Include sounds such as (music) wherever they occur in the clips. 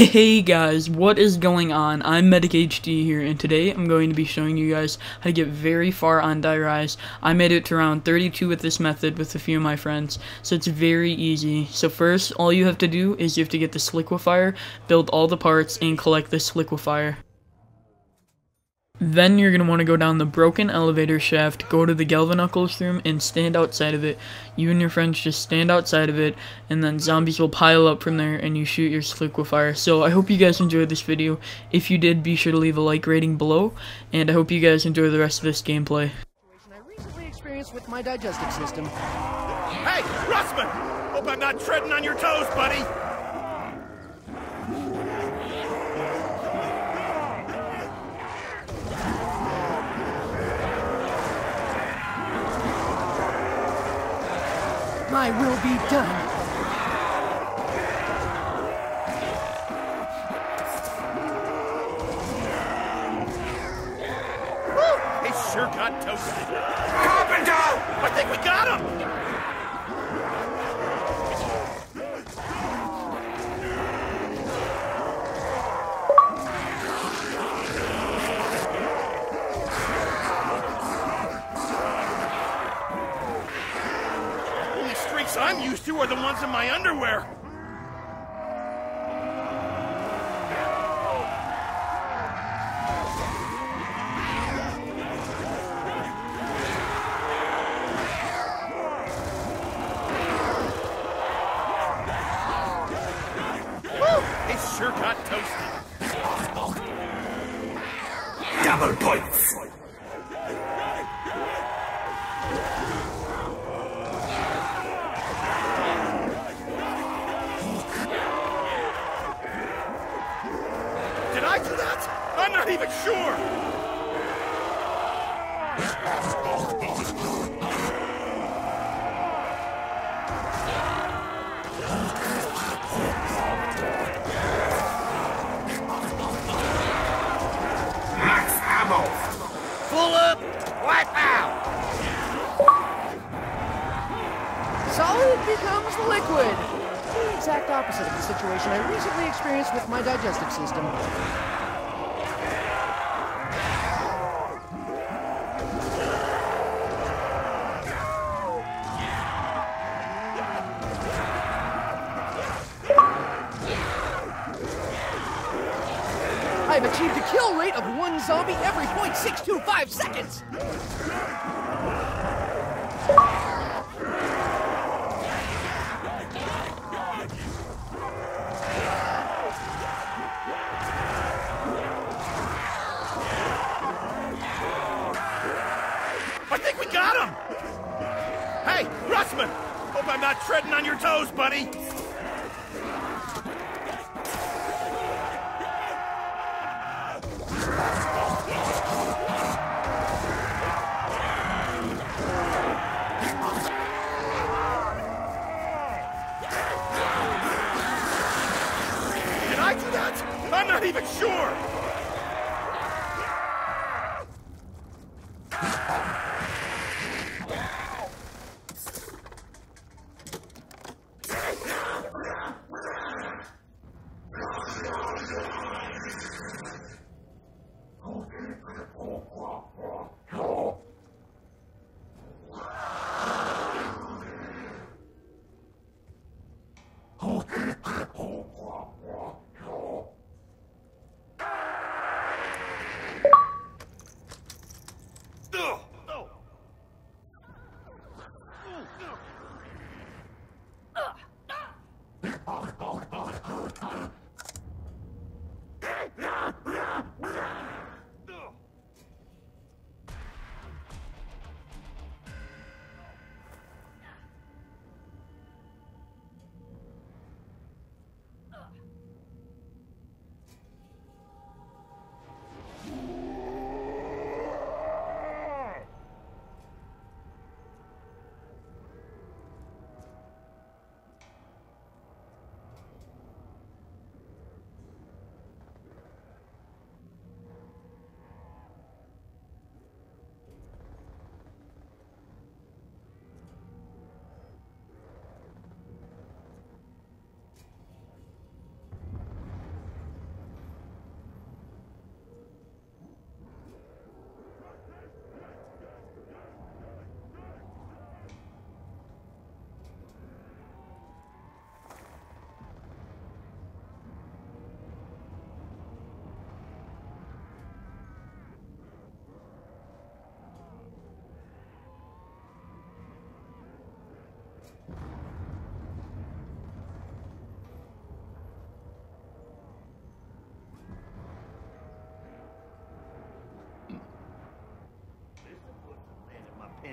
Hey guys, what is going on? I'm Medic HD here, and today I'm going to be showing you guys how to get very far on Die Rise. I made it to round 32 with this method with a few of my friends, so it's very easy. So first, all you have to do is you have to get the Sliquifier, build all the parts, and collect the Sliquifier. Then you're going to want to go down the broken elevator shaft, go to the Galvaknuckles room, and stand outside of it. You and your friends just stand outside of it, and then zombies will pile up from there, and you shoot your Sliquifier. So I hope you guys enjoyed this video. If you did, be sure to leave a like rating below, and I hope you guys enjoy the rest of this gameplay. I recently experienced with my digestive system. Hey, Russman! Hope I'm not treading on your toes, buddy! My will be done. Woo! He sure got toasted. Carpenter! I think we got him! I'm used to are the ones in my underwear. I've achieved a kill rate of one zombie every 0.625 seconds! I think we got him. Hey, Russman! Hope I'm not treading on your toes, buddy.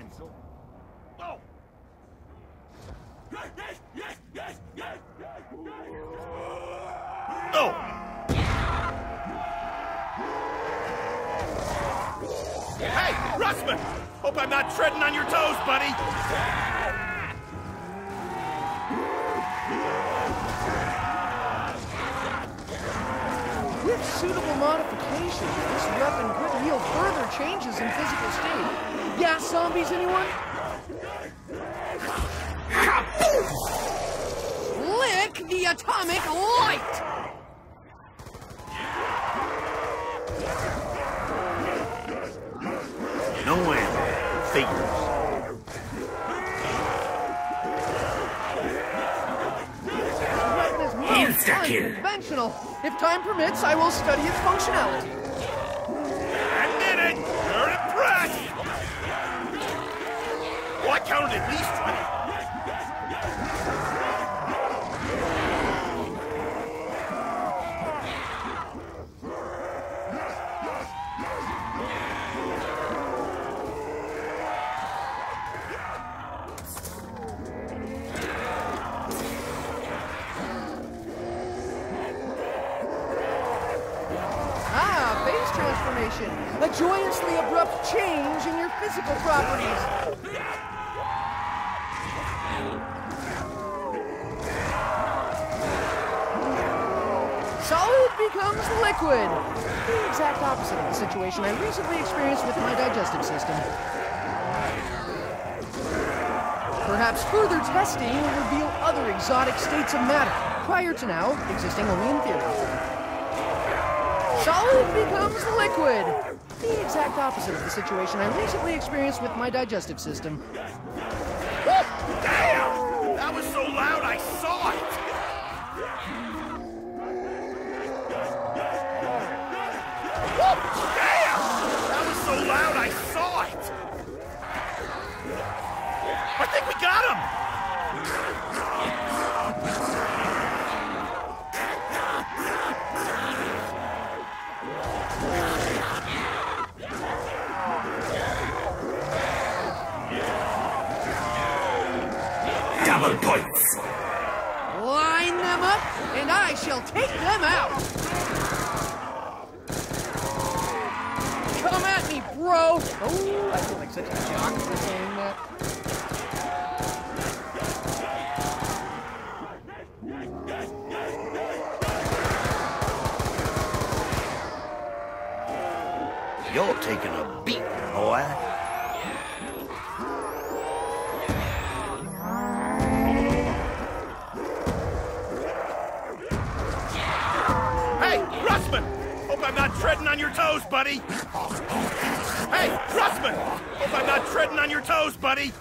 Pencil. Oh! Oh! Hey, Russman! Hope I'm not treading on your toes, buddy! With suitable modifications, this weapon could yield further changes in physical state. Gas zombies, anyone? Lick the atomic light! Time permits, I will study its functionality. Transformation. A joyously abrupt change in your physical properties. Solid becomes liquid. The exact opposite of the situation I recently experienced with my digestive system. Perhaps further testing will reveal other exotic states of matter, prior to now existing only in theory. Solid becomes liquid. The exact opposite of the situation I recently experienced with my digestive system. Oh, damn! That was so loud I saw it! At bro. Oh, I feel like such a jock for saying that. You're taking a beat, boy. Hey, Russman! Hope I'm not treading on your toes, buddy! Hey, Russman! Hope I'm not treading on your toes, buddy!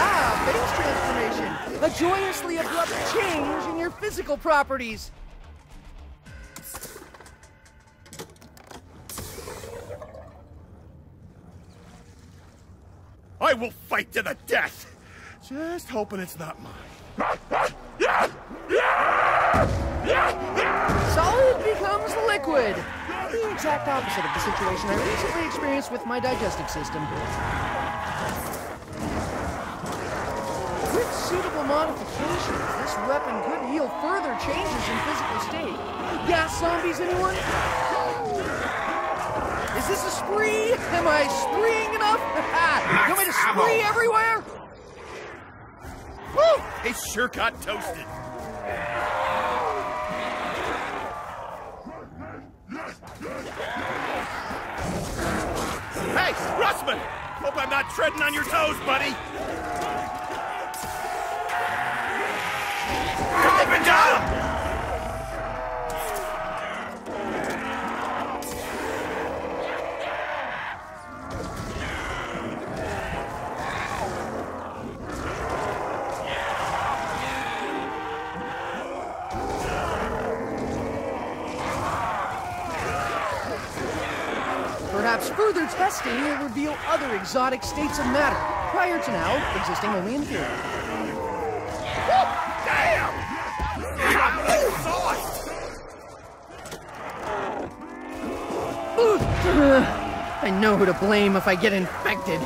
Ah, joyously abrupt change in your physical properties. Fight to the death! Just hoping it's not mine. Solid becomes liquid. The exact opposite of the situation I recently experienced with my digestive system. With suitable modifications, this weapon could heal further changes in physical state. Gas zombies, anyone? Is this a spree? Am I spreeing enough? (laughs) you want me to spree everywhere? Woo! They sure got toasted. Hey, Russman! Hope I'm not treading on your toes, buddy. Up and down! Testing will reveal other exotic states of matter, prior to now existing only in theory. Damn! I saw it! I know who to blame if I get infected.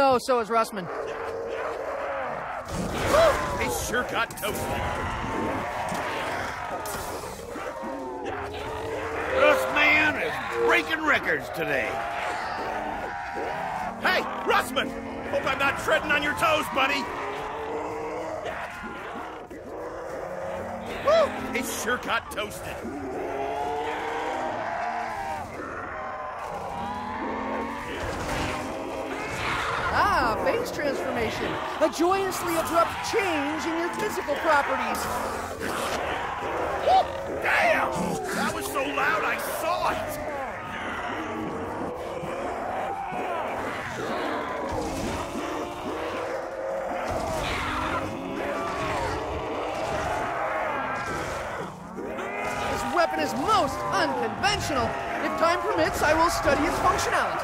Know, so is Russman. They sure got toasted. This man is breaking records today. Hey, Russman! Hope I'm not treading on your toes, buddy. Woo! It sure got toasted. Transformation. A joyously abrupt change in your physical properties. Oh, damn! That was so loud I saw it! This weapon is most unconventional. If time permits, I will study its functionality.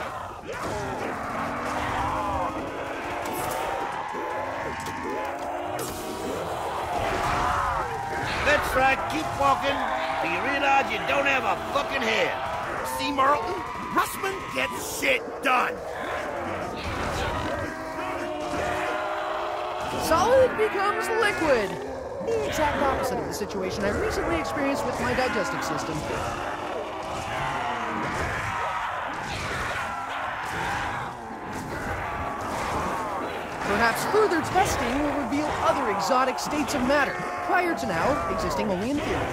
Right, keep walking till you realize you don't have a fucking head. See, Marlton? Russman gets shit done. Solid becomes liquid. The exact opposite of the situation I recently experienced with my digestive system. Perhaps further testing will reveal other exotic states of matter, prior to now existing only in theory.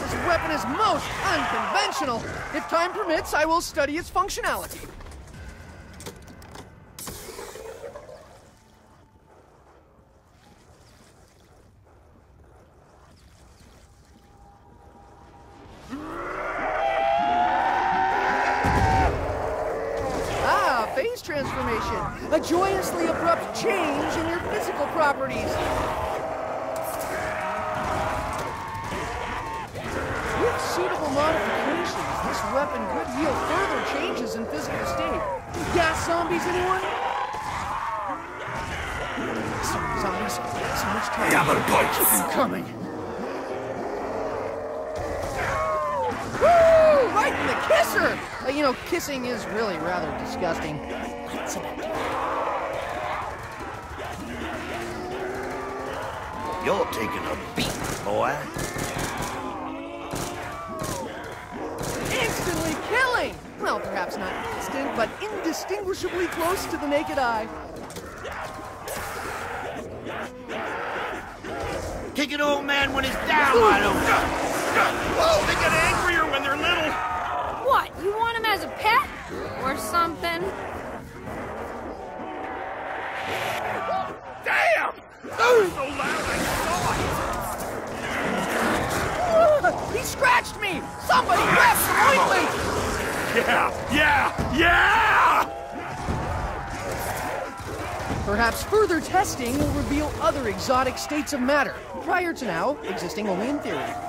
This weapon is most unconventional. If time permits, I will study its functionality. Double points. Keep them coming. Woo! Right in the kisser! Uh, you know, kissing is really rather disgusting. What's it? You're taking a beat, boy. Instantly killing! Well, perhaps not instant, but indistinguishably close to the naked eye. Kick an old man when he's down, why don't you? Whoa, they get angrier when they're little. What? You want him as a pet? Or something? Damn! That was so loud I saw it. He scratched me! Somebody grab some ointment! Yeah, yeah, yeah! Perhaps further testing will reveal other exotic states of matter, prior to now existing only in theory.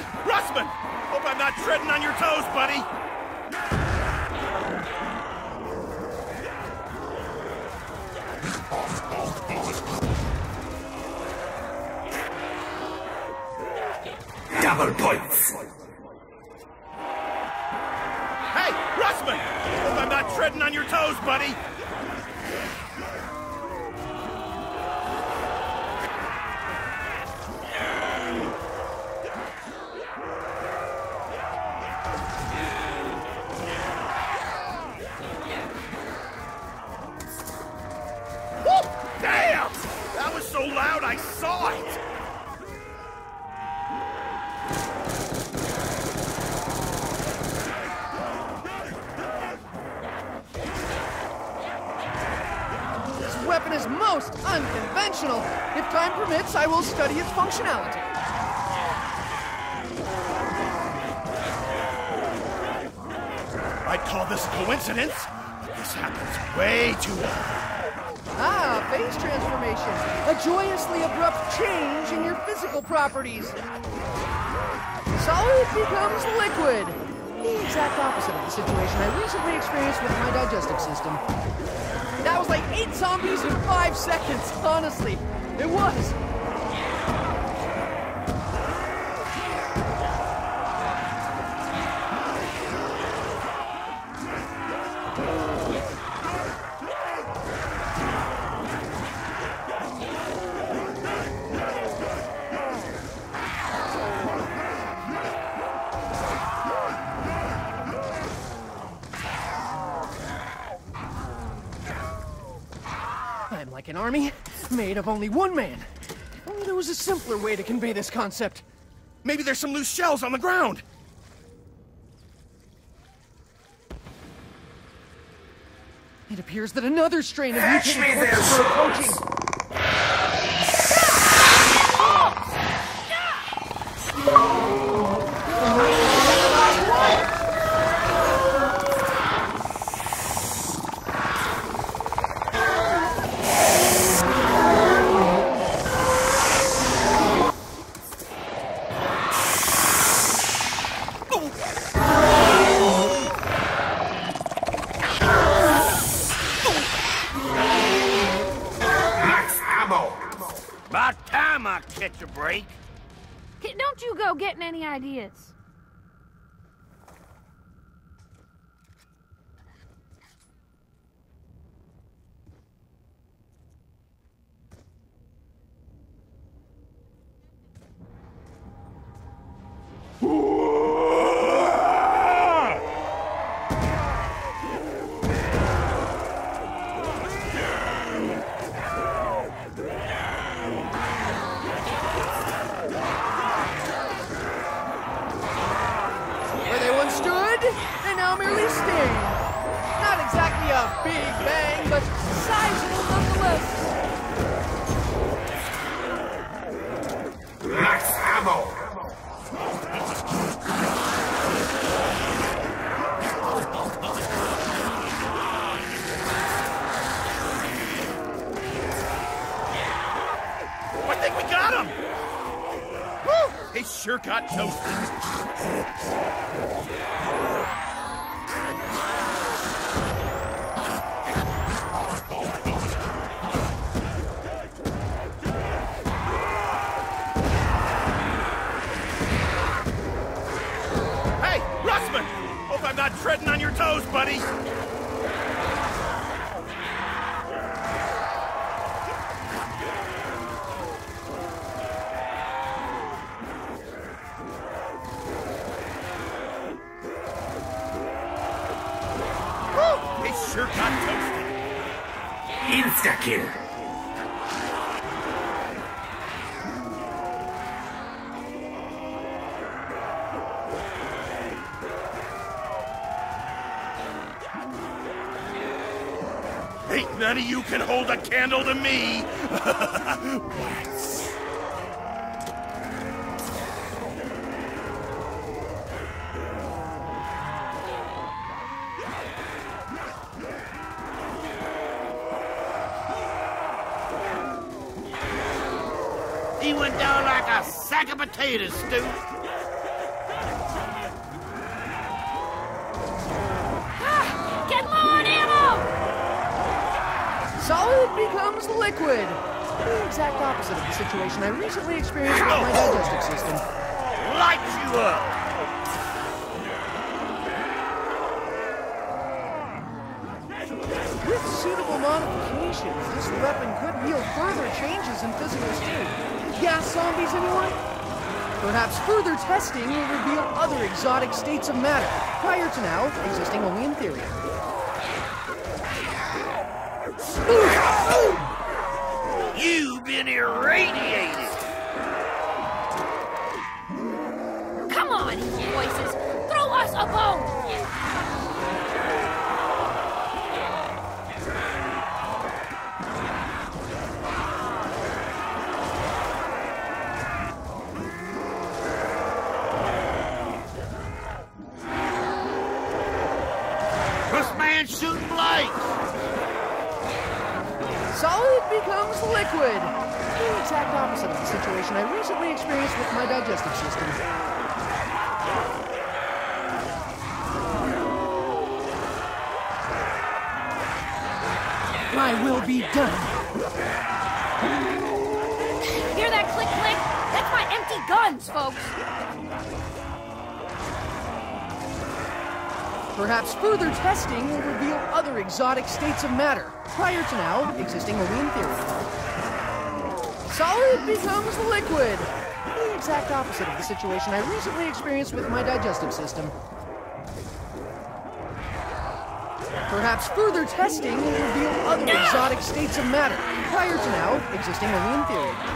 Hey, Russman! Hope I'm not treading on your toes, buddy! Double points! Hey, Russman! Hope I'm not treading on your toes, buddy! Eight zombies in five seconds, honestly. It was. Of only one man. Only there was a simpler way to convey this concept. Maybe there's some loose shells on the ground. It appears that another strain of mutated approaching. He toasted. Sure got toasted. Insta kill. Ain't none of you can hold a candle to me! (laughs) sack of potatoes, Stu. Get low on ammo! Solid becomes liquid. The exact opposite of the situation I recently experienced with my digestive system. Light you up! With suitable modifications, this weapon could yield further changes in physical state. Gas zombies, anyone? Perhaps further testing will reveal other exotic states of matter, prior to now existing only in theory. You've been irradiated. Come on, voices. Throw us a bone. This man's shooting blanks. Solid becomes liquid. The exact opposite of the situation I recently experienced with my digestive system. My will be done. Hear that click click? That's my empty guns, folks. Perhaps further testing will reveal other exotic states of matter, prior to now existing only in theory. Solid becomes liquid. The exact opposite of the situation I recently experienced with my digestive system. Perhaps further testing will reveal other exotic states of matter, prior to now existing only in theory.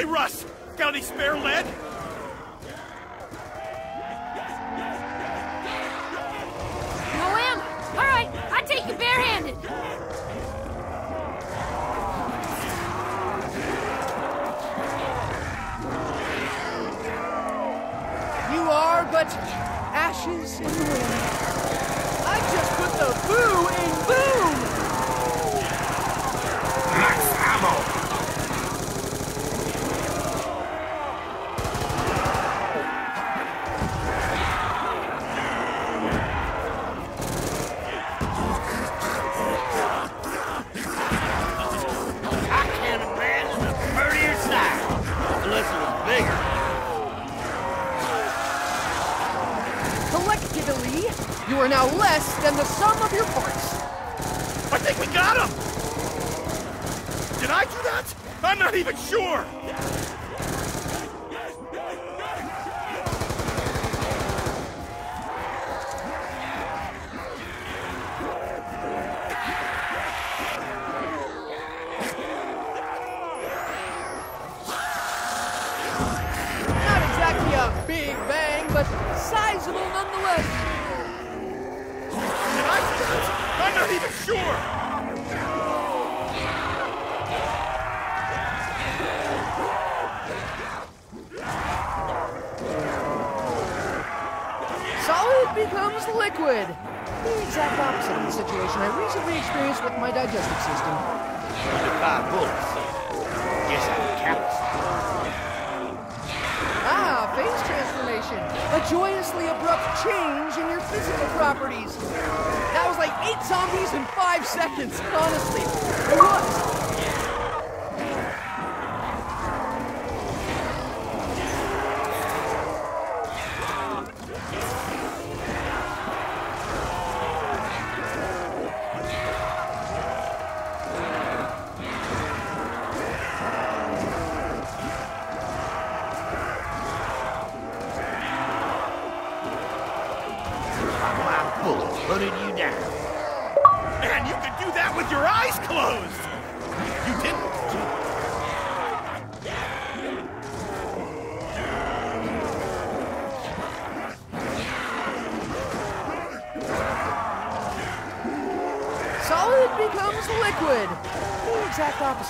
Hey, Russ, got any spare lead? No ammo. All right, I take you barehanded. You are but ashes in the wind. I just put the boo in boom! Even sure! Solid becomes liquid. The exact opposite of the situation I recently experienced with my digestive system. Five bullets. A joyously abrupt change in your physical properties. That was like eight zombies in five seconds, honestly. It was.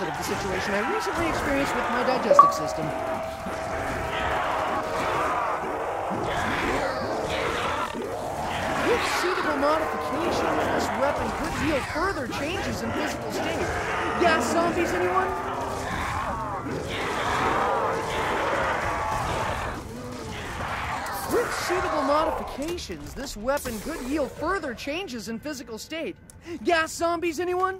Opposite of the situation I recently experienced with my digestive system. With suitable modifications, this weapon could yield further changes in physical state. Gas zombies, anyone? With suitable modifications, this weapon could yield further changes in physical state. Gas zombies, anyone?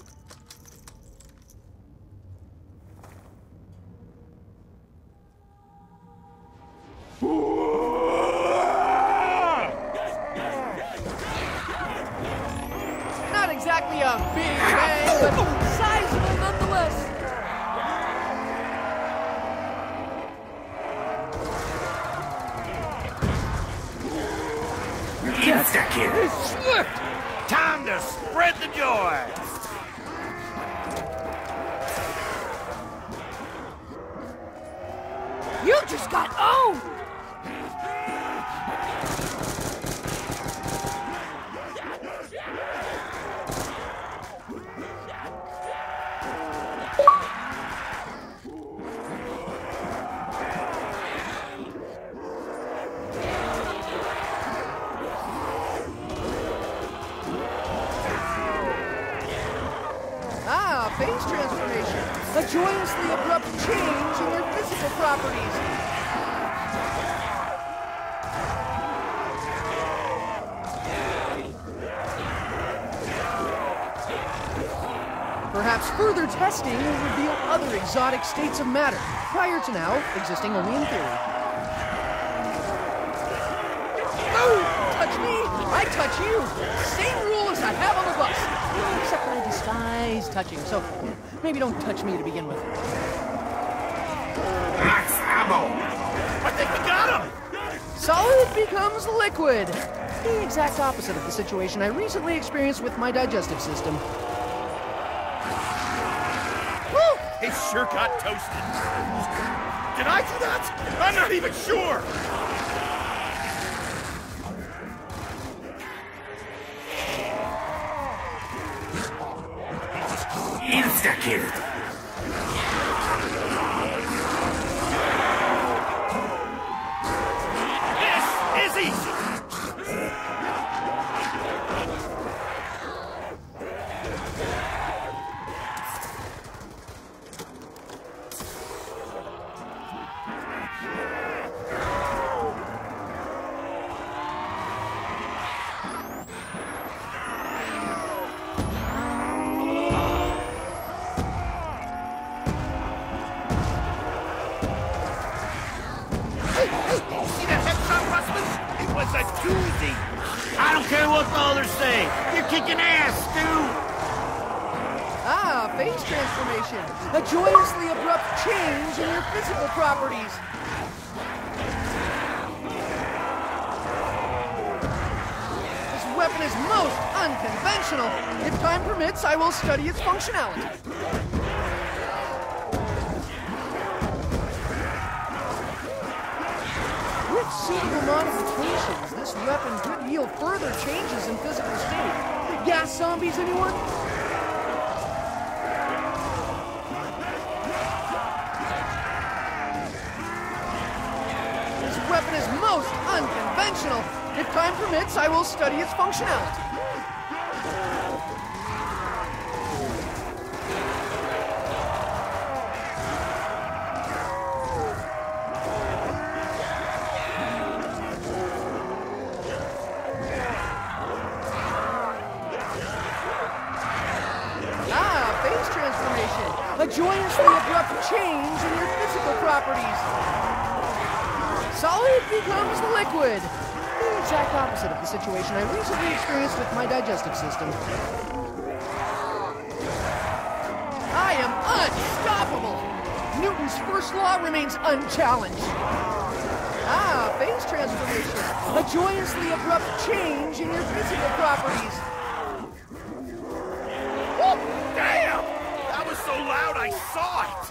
Transformation. A joyously abrupt change in their physical properties. Perhaps further testing will reveal other exotic states of matter, prior to now existing only in theory. Oh, touch me, I touch you. Same rule as I have on the bus. Except I despise touching, so maybe don't touch me to begin with. Max ammo. I think we got him! Solid becomes liquid. The exact opposite of the situation I recently experienced with my digestive system. Woo! He sure got toasted. Did I do that? I'm not even sure! Insta kill. Unconventional. If time permits, I will study its functionality. With suitable modifications, this weapon could yield further changes in physical state. Gas zombies, anyone? This weapon is most unconventional. If time permits, I will study its functionality. Properties. Solid becomes liquid. The exact opposite of the situation I recently experienced with my digestive system. I am unstoppable. Newton's first law remains unchallenged. Ah, phase transformation. A joyously abrupt change in your physical properties. Whoop! Damn! That was so loud I saw it!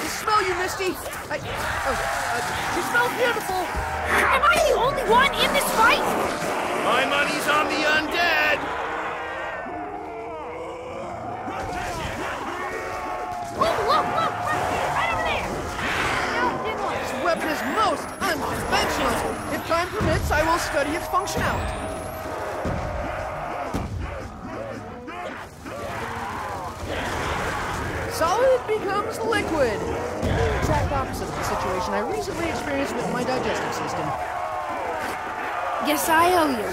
To smell you, Misty. I, oh, uh, you smell beautiful. Am I the only one in this fight? My money's on the undead. Oh, look, look, look! Right over there! No, didn't work. This weapon is most unconventional. If time permits, I will study its functionality. Becomes liquid. The exact opposite of the situation I recently experienced with my digestive system. Guess I owe you.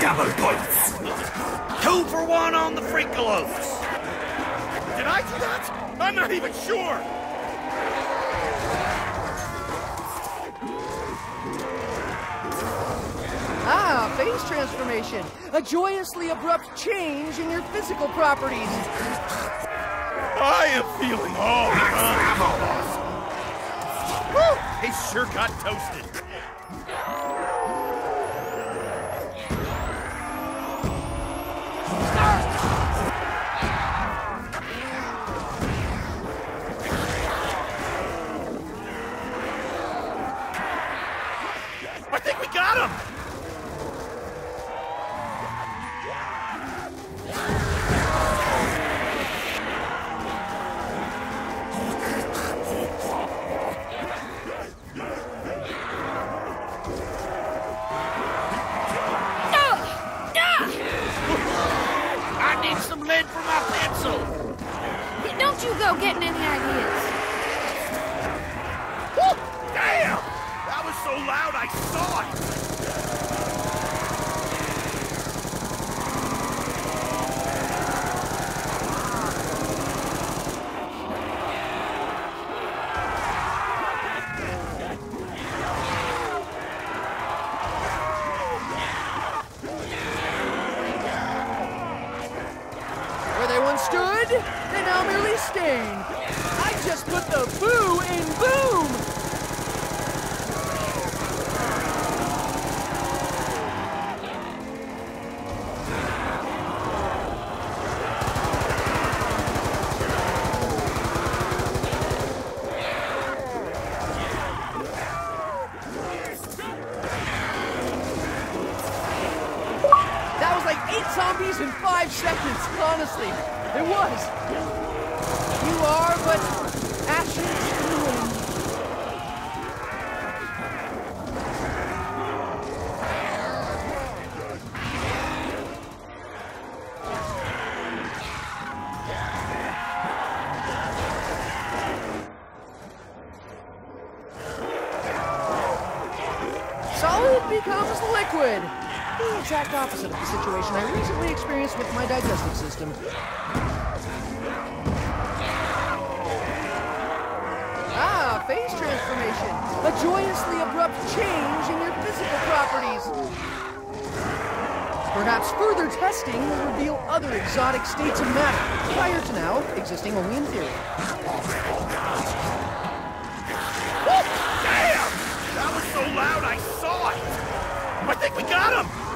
Double points! Two for one on the Freakalos. Did I do that? I'm not even sure. Ah, transformation. A joyously abrupt change in your physical properties. I am feeling all Max ammo! Woo! He sure got toasted. Exact opposite of the situation I recently experienced with my digestive system. Ah, phase transformation. A joyously abrupt change in your physical properties. Perhaps further testing will reveal other exotic states of matter, prior to now existing only in theory. Woo! Damn! That was so loud I saw it! I think we got him!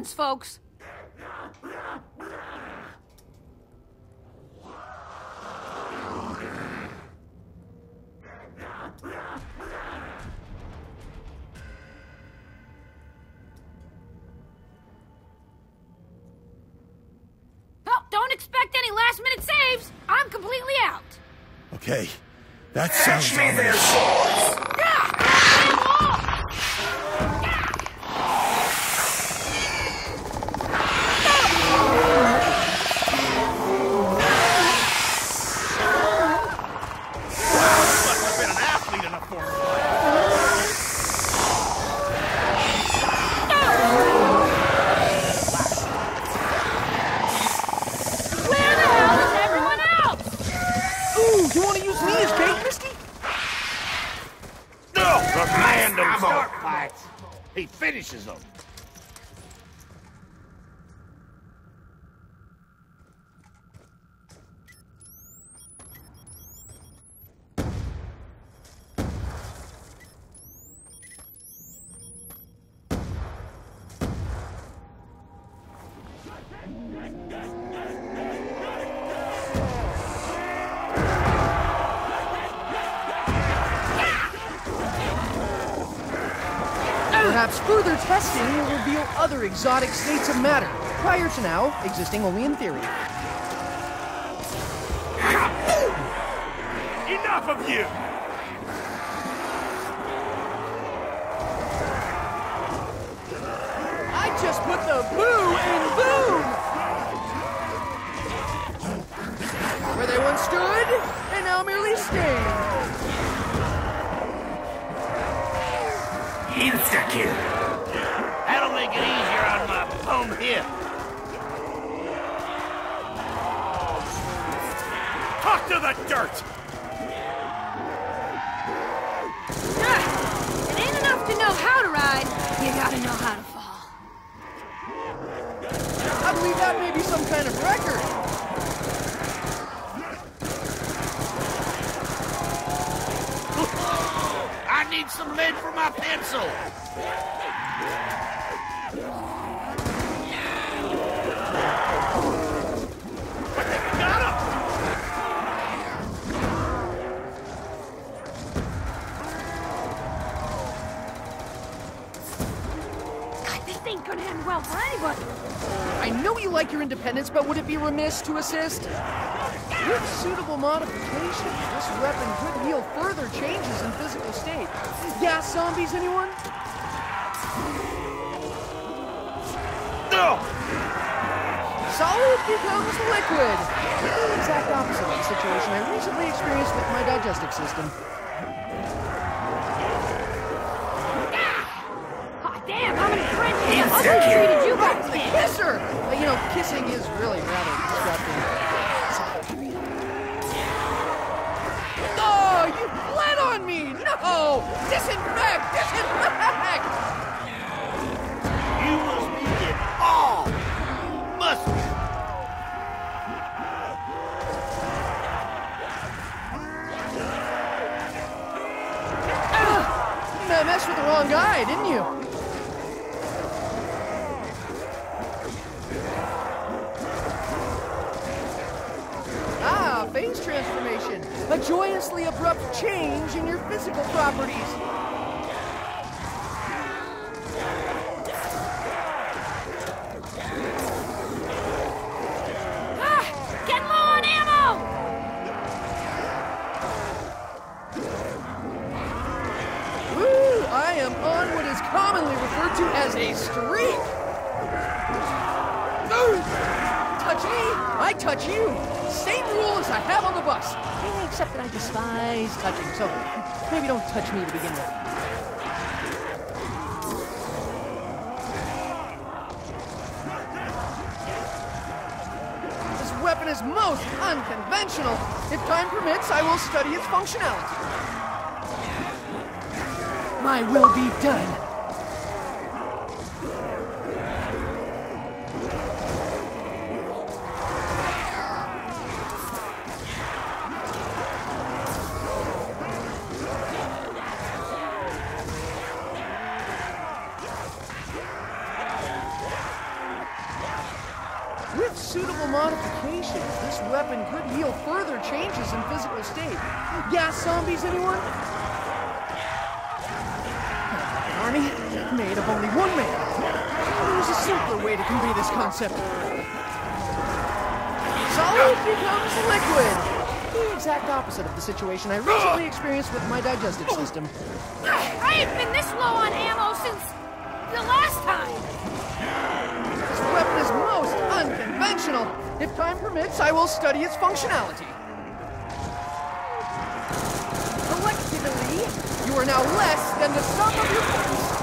Empty guns, folks. expect any last minute saves. I'm completely out. Okay, that sounds Fetch me their swords! Testing will reveal other exotic states of matter, prior to now existing only in theory. (laughs) Enough of you! I just put the boo in boom! Where they once stood, and now merely stand. Insta-kill! My bum hip. Talk to the dirt! Ah, It ain't enough to know how to ride. You gotta know how to fall. I believe that may be some kind of record. (laughs) I need some lead for my pencil. Well for anybody. I know you like your independence, but would it be remiss to assist? With suitable modification, this weapon could heal further changes in physical state. Gas zombies, anyone? No! Solid becomes liquid. The exact opposite of the situation I recently experienced with my digestive system. Friends have Insect others kill. treated you guys the kisser! But, you know, kissing is really rather disrupting. Oh, you bled on me! No! Disinfect! Disinfect! You must be it all! Must be! Ah, you messed with the wrong guy, didn't you? A joyously abrupt change in your physical properties. I touch you. Same rule as I have on the bus. Except that I despise touching, so maybe don't touch me to begin with. This weapon is most unconventional. If time permits, I will study its functionality. My will be done. Situation I recently experienced with my digestive oh. system. I ain't been this low on ammo since the last time. This weapon is most unconventional. If time permits, I will study its functionality. Collectively, you are now less than the sum of your parts.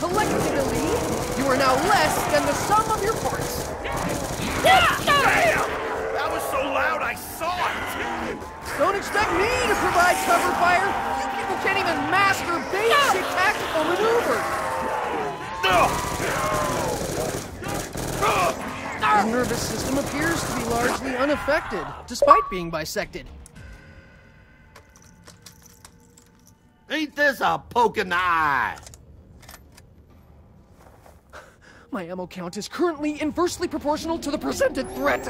Collectively, you are now less than the sum of your parts. Damn! That was so loud I saw it! Don't expect me to provide cover fire. You people can't even master basic tactical maneuvers. His nervous system appears to be largely unaffected, despite being bisected. Ain't this a poke in the eye? My ammo count is currently inversely proportional to the presented threat.